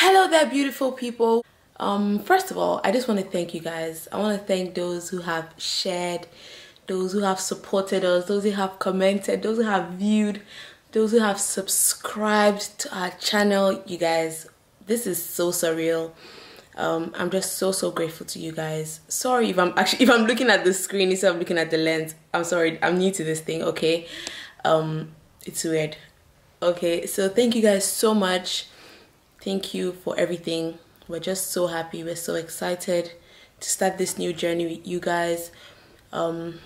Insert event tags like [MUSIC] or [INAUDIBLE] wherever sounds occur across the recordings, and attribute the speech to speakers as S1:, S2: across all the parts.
S1: hello there beautiful people. Um first of all i just want to thank you guys. I want to thank those who have shared those who have supported us those who have commented those who have viewed those who have subscribed to our channel. You guys this is so surreal. Um, i'm just so so grateful to you guys. Sorry if i'm actually [LAUGHS] if i'm looking at the screen instead of looking at the lens. I'm sorry i'm new to this thing okay? Um it's weird. Okay so thank you guys so much thank you for everything. We're just so happy. We're so excited to start this new journey with you guys. Um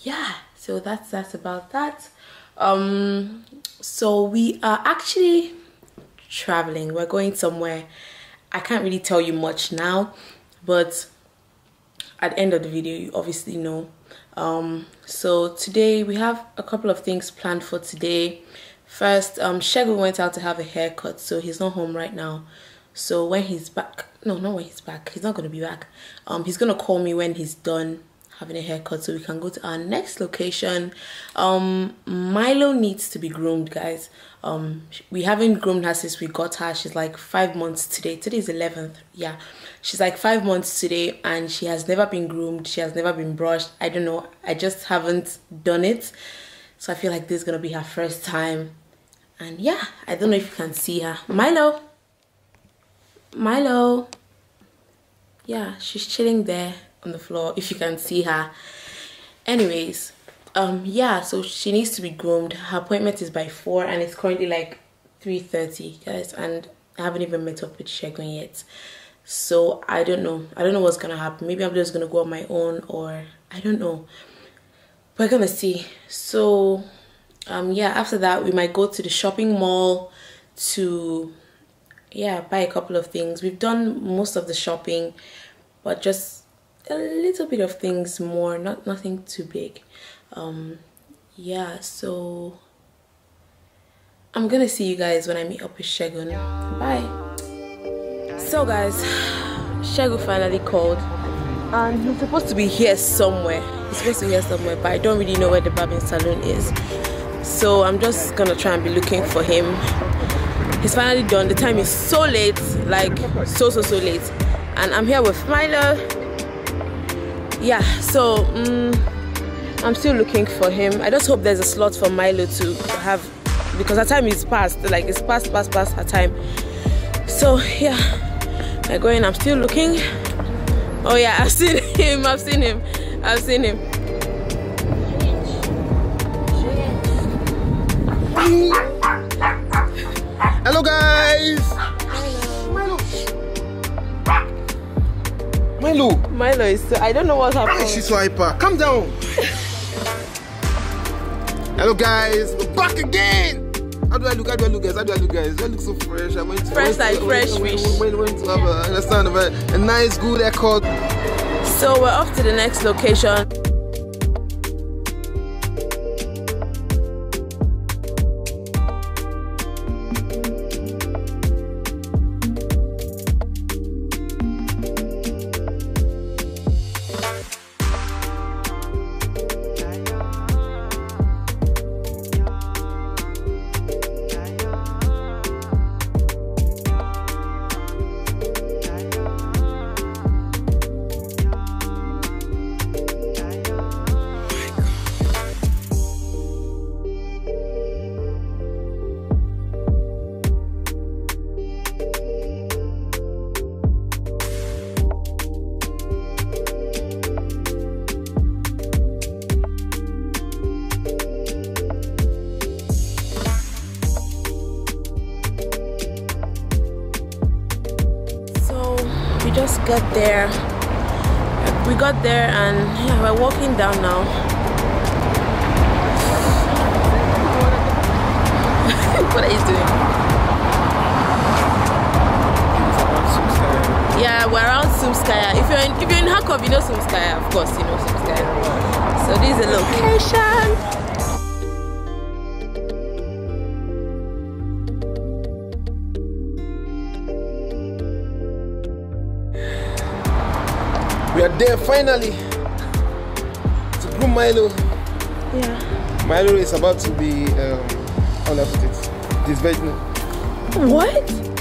S1: yeah so that's that's about that. Um so we are actually traveling. We're going somewhere. I can't really tell you much now but at the end of the video you obviously know. Um so today we have a couple of things planned for today First, um, Shego went out to have a haircut, so he's not home right now. So when he's back, no, not when he's back, he's not going to be back. Um, he's going to call me when he's done having a haircut so we can go to our next location. Um, Mylo needs to be groomed, guys. Um, we haven't groomed her since we got her. She's like five months today. Today is 11th. Yeah. She's like five months today and she has never been groomed. She has never been brushed. I don't know. I just haven't done it. So I feel like this is to be her first time. And yeah i don't know if you can see her. Mylo. Mylo. Yeah she's chilling there on the floor if you can see her. Anyways um yeah so she needs to be groomed. Her appointment is by four and it's currently like 3:30, guys and i haven't even met up with Shegun yet. So i don't know. I don't know what's gonna happen. Maybe i'm just gonna go on my own or i don't know we're gonna see. So um yeah after that we might go to the shopping mall to yeah buy a couple of things. We've done most of the shopping but just a little bit of things more not nothing too big. Um yeah so i'm gonna see you guys when i meet up with shegun. Bye. So guys [SIGHS] shegun finally called. And he's supposed to be here somewhere supposed to be here somewhere but i don't really know where the barbing salon is. So i'm just gonna try and be looking for him. He's finally done. The time is so late like so so so late. And i'm here with mylo. Yeah so um, i'm still looking for him. I just hope there's a slot for mylo to have because her time is past like it's past past past her time. So yeah i'm going. I'm still looking. Oh yeah [LAUGHS] i've seen him i've seen him i've seen him
S2: Hello guys!
S1: Mylo.
S2: Mylo!
S1: Mylo is so, I don't know what's happening.
S2: She's so hyper. Calm down! Hello guys! We're back again! How do I look? How do I look guys? How do I look guys? Do I look so fresh? I went to,
S1: fresh like fresh
S2: went,
S1: fish.
S2: Went, went, went to have a, understand, a, a nice good haircut.
S1: So we're off to the next location. Just got there. We got there and yeah we're walking down now. [LAUGHS] What are you doing? Yeah we're around Sumskaya. If you're in if you're in Kharkov you know Sumskaya of course you know Sumskaya. So this is a location
S2: Are there finally to groom Mylo.
S1: yeah
S2: Mylo is about to be, um, how do I put it? This virgin.
S1: what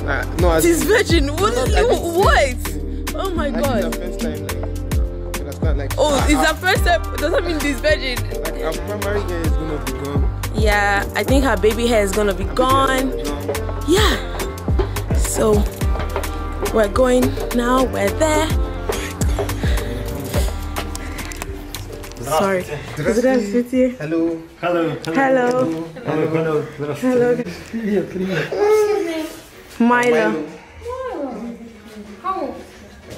S2: Uh, no, I
S1: This virgin. What? You, what? Oh my
S2: Like,
S1: god.
S2: It's first time, like, understand? Like,
S1: Oh,
S2: I-
S1: it's
S2: I-
S1: her first step. Does that mean this virgin?
S2: Like, our primary hair is gonna be gone.
S1: Yeah, I think her baby hair is gonna be gone.
S2: Gone.
S1: Yeah. So we're going now. We're there. sorry.
S2: Hello.
S3: Hello.
S1: Hello.
S3: Hello. Hello.
S1: Hello. Mylo. Mylo.
S4: How old?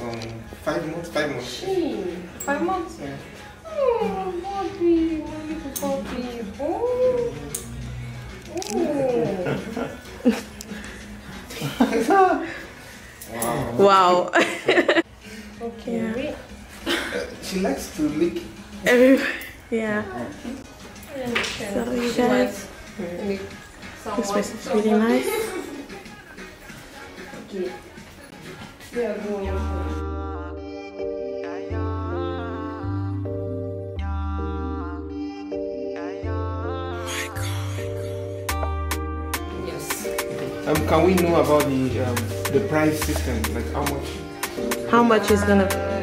S2: Um, five months. Five months. She.
S4: Five months. Wow. [LAUGHS]
S1: wow.
S4: okay. Yeah.
S2: Uh, she likes to lick
S1: Every- yeah. So you guys, this place is really nice.
S4: Okay. We are going. Yes.
S2: Um, can we know about the um, the price system? Like how much?
S1: How much is gonna?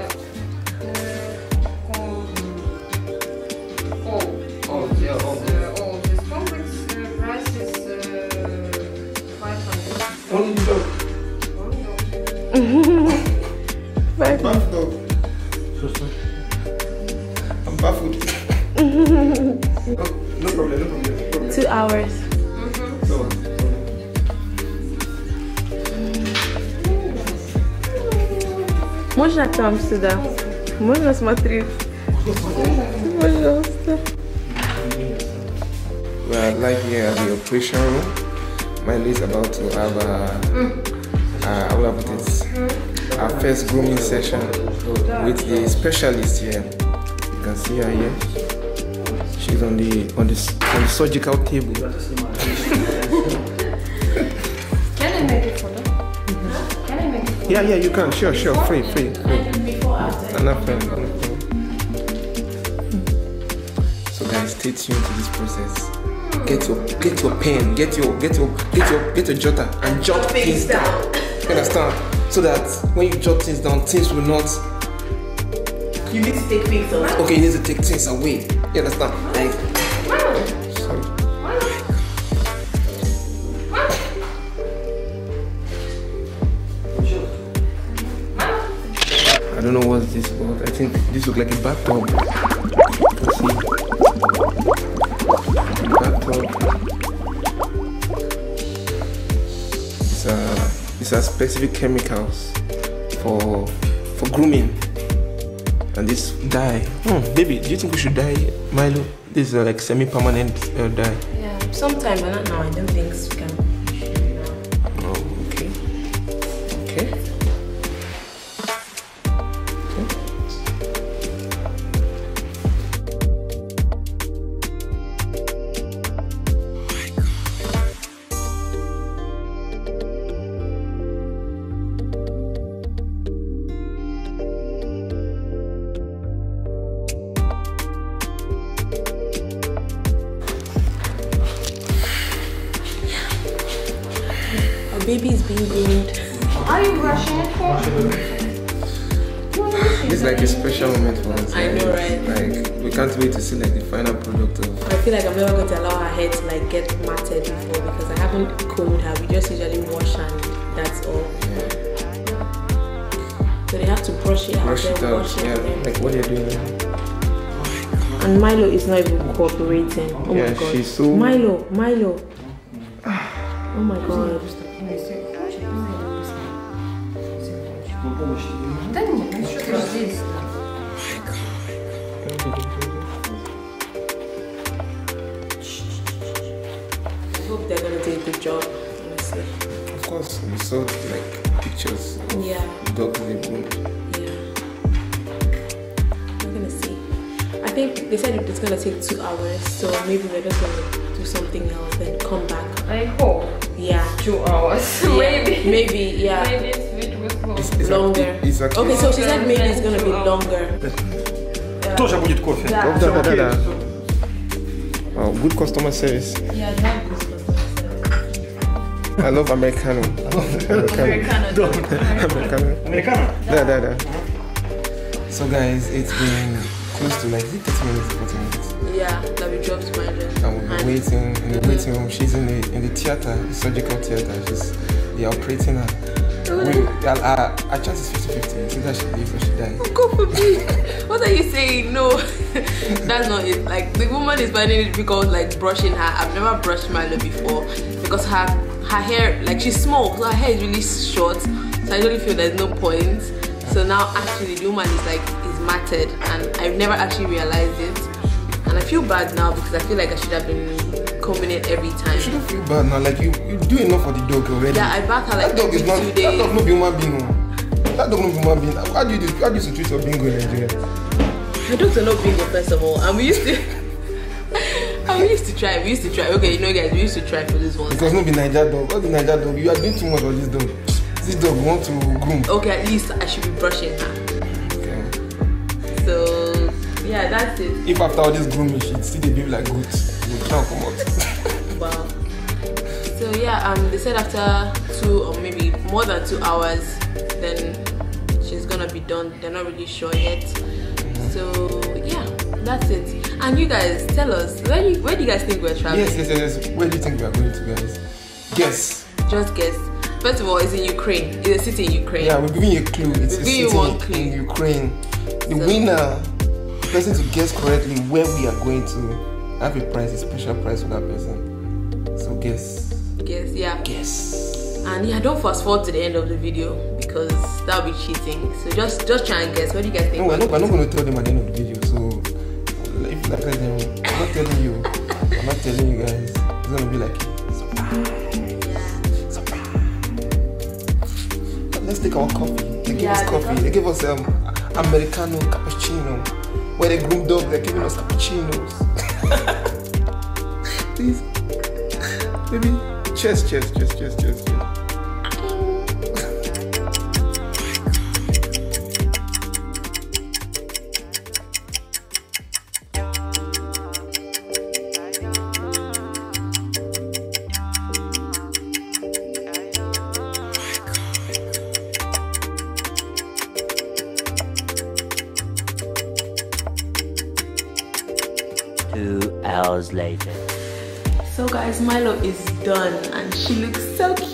S1: Можно там сюда? Можно смотреть? Пожалуйста.
S2: We are like here at the operation room. Mylo is about to have a, uh, mm. uh have about this? Mm. Our first grooming session with the specialist here. You can see her here. She's on the on the on the surgical table. [LAUGHS] Yeah, yeah, you can. Sure, sure. Free, free, free. Enough time. So guys, stay tuned to this process. Get your get your pen, get your get your get your get your jotter and jot things down. You understand? So that when you jot things down, things will not
S1: You need to take pictures.
S2: okay, you need to take things away. You understand? Like don't know what's this about. I think this looks like a bathtub. Can see. Bathtub. It's a it's a specific chemicals for for grooming. And this dye. Hmm, baby, do you think we should dye Mylo? This is like semi-permanent uh, dye.
S1: Yeah, sometime, but not now. I don't think we can. Baby is being groomed.
S4: Are you brushing it for?
S2: This is like a special moment for us.
S1: I know, right?
S2: Like we can't wait to see like the final product of
S1: I feel like I'm never going to allow her hair to like get matted before because I haven't combed her. We just usually wash and that's all. So they have to brush it out,
S2: brush it out.
S1: wash.
S2: Yeah,
S1: then-
S2: like what are you're doing now.
S1: And Mylo is not even cooperating. Oh
S2: Yeah,
S1: my god.
S2: she's so-
S1: Mylo, Mylo. Oh my god. I hope they're gonna do a good job, honestly.
S2: Of course, we saw like pictures of
S1: Yeah.
S2: dogs in the room.
S1: Yeah. We're gonna see. I think they said it's gonna take two hours, so maybe we're just gonna do something else and come back.
S4: I hope
S1: Yeah.
S4: two hours. [LAUGHS]
S1: Yeah.
S4: Maybe.
S1: Maybe, yeah.
S4: Maybe it's bit with
S2: It's, it's a-
S1: Longer.
S2: it's
S1: Okay, so she said maybe it's gonna be longer
S3: Тоже будет кофе.
S1: Да.
S2: Да, да, да, да. Wow, good customer service.
S1: Yeah, that is
S2: I love Americano. Americano. Americano.
S3: Americano?
S2: Da, da, da. So guys, it's been close to like is it 30 minutes, 40 minutes.
S1: Yeah, that we dropped my
S2: And we've been waiting in the waiting room. She's in the in the theater, the surgical theater. She's they are operating her. We, our, our, our chance is 50 50. It's either she lives or she dies.
S1: Oh, Go for me. what are you saying? No, [LAUGHS] that's not it. Like the woman is finding it because, like brushing her. I've never brushed Mylo before because her her hair, like she's small, so her hair is really short. So I really feel there's no point. So now actually the woman is like is matted, and I've never actually realized it. And I feel bad now because I feel like I should have been combing it every time.
S2: You shouldn't feel bad now. Like you, you do enough for the dog already.
S1: Yeah, I bath her like
S2: that dog is not.
S1: two
S2: That dog not be human being. oh. That dog not be human being. How do you? How do you treat your bingo in Nigeria?
S1: My dogs are not bingo first of all, and we used to. [LAUGHS] and we used to try. We used to try. Okay, you know, guys, we used to try for this one.
S2: It was not be Niger dog. All the Niger dog. You are doing too much for this dog. This dog want to groom.
S1: Okay, at least I should be brushing her.
S2: Okay.
S1: So yeah, that's it.
S2: If after all this grooming, she still dey behave like goat, you and come out.
S1: Wow. So yeah, um, they said after two or maybe more than two hours, then she's gonna be done. They're not really sure yet. So yeah, that's it. And you guys, tell us where do you, where do you guys think we're traveling?
S2: yes, yes, yes, yes. Where do you think we are going to, guys? Guess.
S1: Just guess. First of all, it's in Ukraine. It's a city in Ukraine.
S2: Yeah, we're giving you a clue. It's
S1: We're
S2: a
S1: giving you
S2: city
S1: one
S2: in-
S1: clue.
S2: in Ukraine. The
S1: So-
S2: winner, the person to guess correctly where we are going to, have a prize, a special prize for that person. So guess.
S1: Guess, yeah.
S2: Guess.
S1: And yeah, don't fast forward to the end of the video because that would be cheating. So just just try and guess. What do you guys think?
S2: No, we're not, we're not going to tell them at the end of the video. So if like them, I'm not telling you. I'm not telling you guys. It's gonna be like surprise, surprise. let's take our coffee. They gave
S1: Yeah,
S2: us coffee.
S1: coffee.
S2: They gave us um Americano cappuccino. Where they groom dog, they're giving us cappuccinos. [LAUGHS] Please, baby, cheers, cheers, cheers, cheers, cheers,
S5: later.
S1: So guys, Mylo is done and she looks so cute.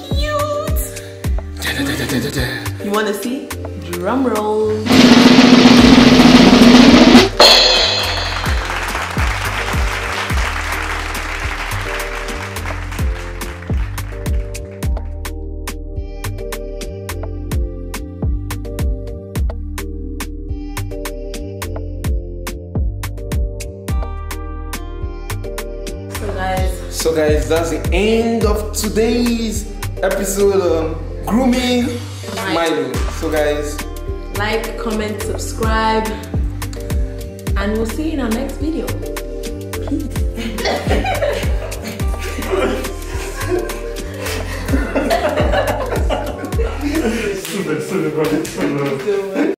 S1: You wanna see? Drum roll. So guys,
S2: that's the end of today's episode of grooming smiling So guys,
S1: like, comment, subscribe, and we'll see you in our next video. Peace. [LAUGHS] [LAUGHS]